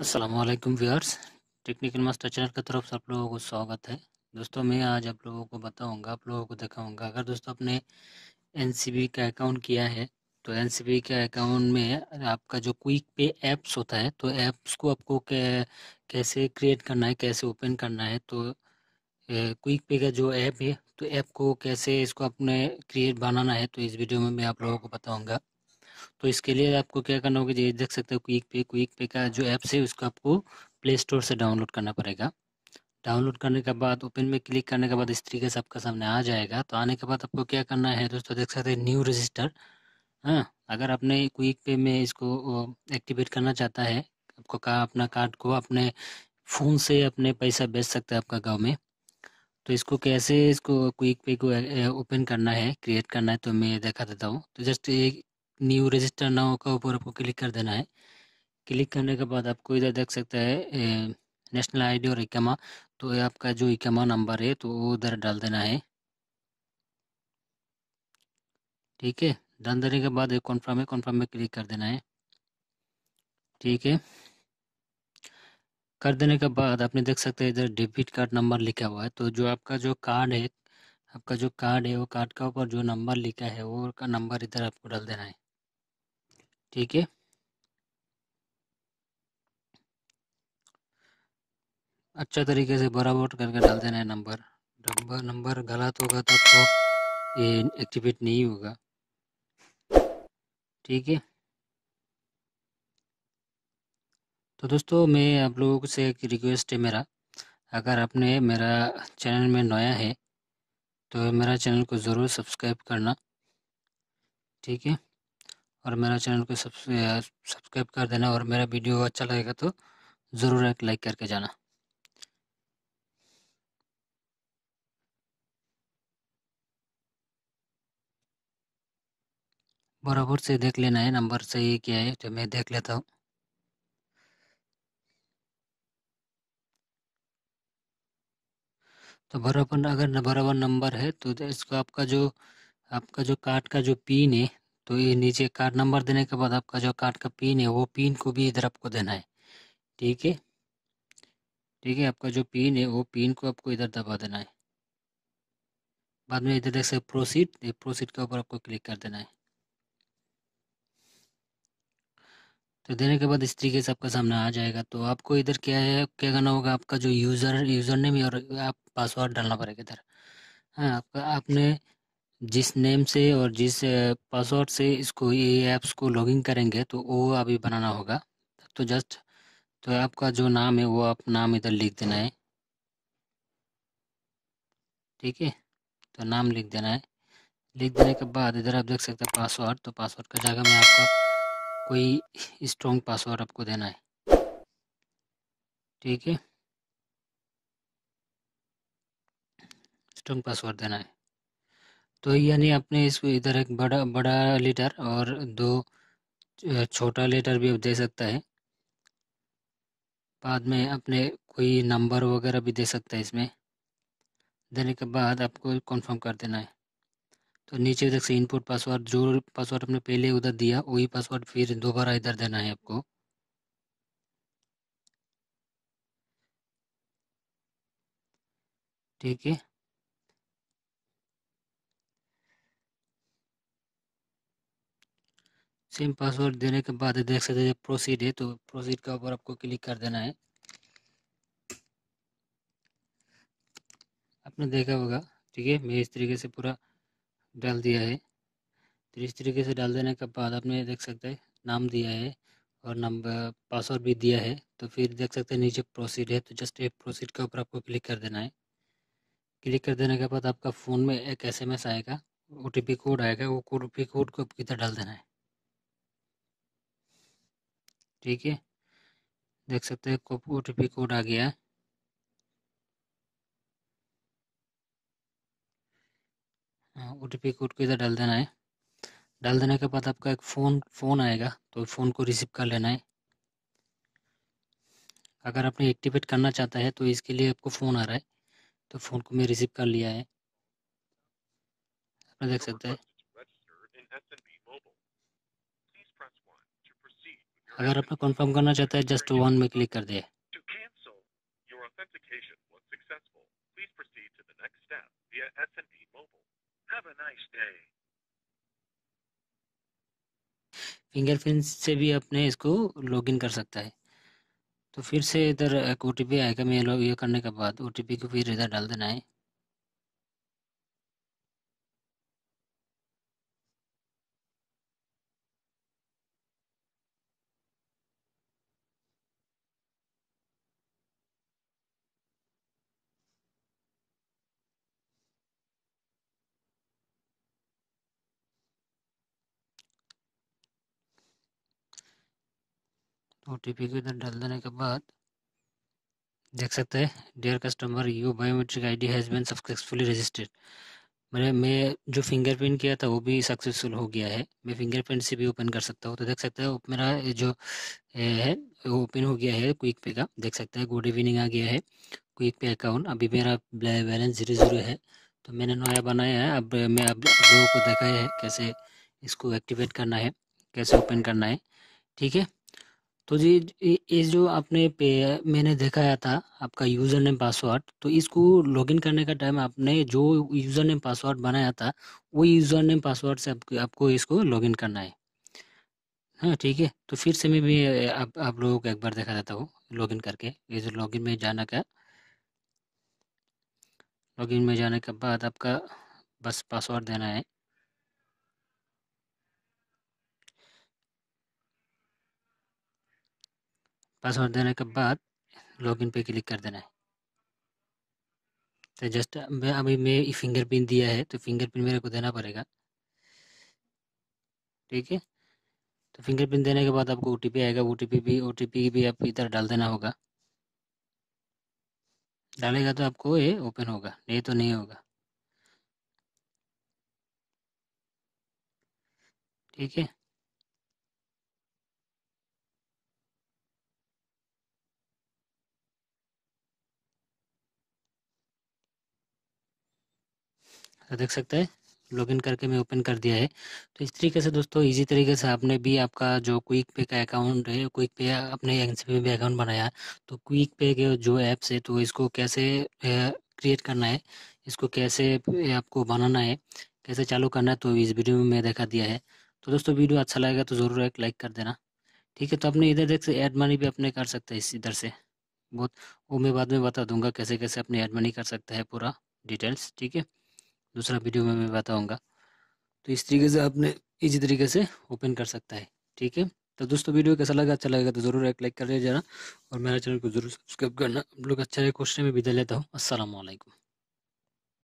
Aslam viewers technical master channel की तरफ़ से आप लोगों को स्वागत है। दोस्तों, मैं आज आप लोगों को बताऊँगा, आप लोगों को दिखाऊँगा। अगर दोस्तों आपने एनसीबी का अकाउंट किया है तो एनसीबी के अकाउंट में आपका जो क्विक पे ऐप्स होता है तो ऐप्स को आपको कैसे क्रिएट करना है, कैसे ओपन करना है तो क्विक पे का जो ऐप है तो ऐप को कैसे इसको अपने क्रिएट बनाना है तो इस वीडियो में मैं आप लोगों को बताऊँगा। तो इसके लिए आपको क्या करना होगा, ये देख सकते हो क्विक पे क्विक पे का जो ऐप्स है, उसको आपको प्ले स्टोर से डाउनलोड करना पड़ेगा। डाउनलोड करने के बाद ओपन में क्लिक करने के बाद इस तरीके से आपका सामने आ जाएगा। तो आने के बाद आपको क्या करना है दोस्तों, देख सकते हैं न्यू रजिस्टर हाँ अगर आपने क्विक पे में इसको एक्टिवेट करना चाहता है, आपको कहा अपना कार्ड को अपने फ़ोन से अपने पैसा बेच सकते हैं आपका गाँव में। तो इसको कैसे इसको क्विक पे को ओपन करना है क्रिएट करना है तो मैं दिखा देता हूँ। तो जस्ट एक न्यू रजिस्टर नाउ का ऊपर आपको क्लिक कर देना है। क्लिक करने के बाद आपको इधर देख सकते हैं नेशनल आईडी और इकामा तो ये आपका जो इकामा नंबर है तो वो उधर डाल देना है। ठीक है? डाल देने के बाद कॉन्फर्म है कॉन्फर्म में क्लिक कर देना है। ठीक है? कर देने के बाद आपने देख सकते हैं इधर डेबिट कार्ड नंबर लिखा हुआ है। तो जो आपका जो कार्ड है, आपका जो कार्ड है, वो कार्ड का ऊपर जो नंबर लिखा है, वो का नंबर इधर आपको डाल देना है। ठीक है। अच्छा तरीके से बराबर करके डाल देना है नंबर। नंबर नंबर गलत होगा तो आपको ये एक्टिवेट नहीं होगा। ठीक है। तो दोस्तों, मैं आप लोगों से एक रिक्वेस्ट है मेरा। अगर आपने मेरा चैनल में नया है तो मेरा चैनल को ज़रूर सब्सक्राइब करना। ठीक है। और मेरा चैनल को सब्सक्राइब कर देना और मेरा वीडियो अच्छा लगेगा तो ज़रूर एक लाइक करके जाना। बराबर से देख लेना है, नंबर सही क्या है तो मैं देख लेता हूँ। तो बराबर, अगर बराबर नंबर है तो इसको आपका जो आपका जो कार्ड का जो पिन है तो ये नीचे कार्ड नंबर देने के बाद आपका जो कार्ड का पिन है, वो पिन को भी इधर आपको देना है। ठीक है? ठीक है, आपका जो पिन है, वो पिन को आपको इधर दबा देना है। बाद में इधर देख सकते प्रोसीड प्रोसीड के ऊपर आपको क्लिक कर देना है। तो देने के बाद इस तरीके से आपका सामने आ जाएगा। तो आपको इधर क्या है, क्या करना होगा, आपका जो यूज़र यूज़र नेम और आप पासवर्ड डालना पड़ेगा इधर। हाँ आपका, आपने जिस नेम से और जिस पासवर्ड से इसको, ये ऐप्स को लॉगिन करेंगे तो वो अभी बनाना होगा। तो जस्ट तो आपका जो नाम है, वो आप नाम इधर लिख देना है। ठीक है? तो नाम लिख देना है। लिख देने के बाद इधर आप देख सकते हैं पासवर्ड तो पासवर्ड का जगह में आपका कोई स्ट्रॉन्ग पासवर्ड आपको देना है। ठीक है? स्ट्रॉन्ग पासवर्ड देना है। तो यानी आपने इसको इधर एक बड़ा बड़ा लीटर और दो छोटा लीटर भी आप दे सकता है। बाद में अपने कोई नंबर वगैरह भी दे सकता है इसमें। देने के बाद आपको कंफर्म कर देना है। तो नीचे देख से इनपुट पासवर्ड जो पासवर्ड आपने पहले उधर दिया, वही पासवर्ड फिर दोबारा इधर देना है आपको। ठीक है? सेम पासवर्ड देने के बाद देख सकते हैं प्रोसीड है तो प्रोसीड का ऊपर आपको क्लिक कर देना है। आपने देखा होगा, ठीक है मैं इस तरीके से पूरा डाल दिया है। तो इस तरीके से डाल देने के बाद आपने देख सकते हैं, नाम दिया है और नंबर पासवर्ड भी दिया है। तो फिर देख सकते हैं नीचे प्रोसीड है तो जस्ट एक प्रोसीड के ऊपर आपको क्लिक कर देना है। क्लिक कर देने के बाद आपका फ़ोन में एक एसएमएस आएगा ओटीपी कोड आएगा, वो कोड कोड को किधर डाल देना है? ठीक है? देख सकते हैं ओ टी कोड आ गया ओ टी कोड को इधर डाल देना है। डाल देने के बाद आपका एक फ़ोन फ़ोन आएगा तो फ़ोन को रिसीव कर लेना है। अगर आपने एक्टिवेट करना चाहता है तो इसके लिए आपको फ़ोन आ रहा है तो फ़ोन को मैं रिसीव कर लिया है। आपने देख सकते हैं। अगर आपने कंफर्म करना चाहता है जस्ट वन में क्लिक कर दिए. फिंगरप्रिंट से भी अपने इसको लॉगिन कर सकता है। तो फिर से इधर एक ओ आएगा मैं लोग ये करने के बाद ओटीपी को फिर इधर डाल देना है। ओ टी पी को इधर डाल देने के बाद, देख सकते हैं dear customer you biometric ID has been successfully registered मैंने, मैं जो फिंगरप्रिंट किया था, वो भी सक्सेसफुल हो गया है। मैं फिंगरप्रिंट से भी ओपन कर सकता हूँ। तो देख सकते हैं मेरा जो है, वो ओपन हो गया है क्विक पे का। देख सकते हैं गुड इवनिंग आ गया है क्विक पे अकाउंट अभी मेरा बैलेंस ज़ीरो ज़ीरो है। तो मैंने नया बनाया है। अब मैं, अब लोगों को दिखाया है कैसे इसको एक्टिवेट करना है, कैसे ओपन करना है। ठीक है? तो जी ये जो आपने पे, मैंने दिखाया था, आपका यूज़र नेम पासवर्ड तो इसको लॉगिन करने का टाइम आपने जो यूज़र नेम पासवर्ड बनाया था, वो यूज़र नेम पासवर्ड से आपको आपको इसको लॉगिन करना है। हाँ ठीक है। तो फिर से मैं भी, आप आप लोगों को एक बार दिखा देता हूँ लॉगिन करके। ये जो लॉगिन में जाना का लॉगिन में जाने के बाद आपका बस पासवर्ड देना है। पासवर्ड देने के बाद लॉगिन पे क्लिक कर देना है। तो जस्ट मैं अभी मैं फिंगरप्रिंट दिया है तो फिंगरप्रिंट मेरे को देना पड़ेगा। ठीक है? तो फिंगरप्रिंट देने के बाद आपको ओटीपी आएगा। ओटीपी भी ओटीपी भी आप इधर डाल देना होगा। डालेगा तो आपको ये ओपन होगा। नहीं तो नहीं होगा। ठीक है? देख सकते हैं। लॉगिन करके मैं ओपन कर दिया है। तो इस तरीके से दोस्तों इजी तरीके से आपने भी आपका जो क्विक पे का अकाउंट है, क्विक पे अपने एन में भी अकाउंट बनाया। तो क्विक पे के जो ऐप्स है तो इसको कैसे क्रिएट करना है, इसको कैसे आपको बनाना है, कैसे चालू करना है तो इस वीडियो में मैं देखा दिया है। तो दोस्तों, वीडियो अच्छा लगेगा तो ज़रूर एक लाइक कर देना। ठीक है तो अपने इधर देख एड मनी भी अपने कर सकते हैं इस इधर से। बहुत, वो मैं बाद में बता दूँगा कैसे कैसे अपने ऐड मनी कर सकते हैं पूरा डिटेल्स। ठीक है दूसरा वीडियो में मैं बताऊँगा। तो इस तरीके से आपने इसी तरीके से ओपन कर सकता है, ठीक है? तो दोस्तों, वीडियो कैसा लगा? अच्छा लगेगा तो ज़रूर एक लाइक कर जाना और मेरे चैनल को ज़रूर सब्सक्राइब करना। आप लोग अच्छा क्वेश्चन में भी दे लेता हूँ। असल